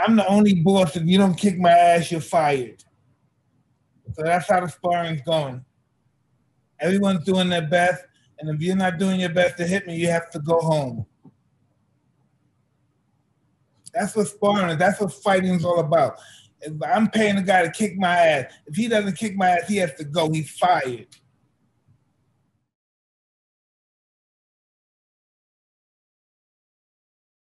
I'm the only boss. If you don't kick my ass, you're fired. So that's how the sparring's going. Everyone's doing their best, and if you're not doing your best to hit me, you have to go home. That's what sparring is. That's what fighting is all about. If I'm paying the guy to kick my ass, if he doesn't kick my ass, he has to go. He's fired.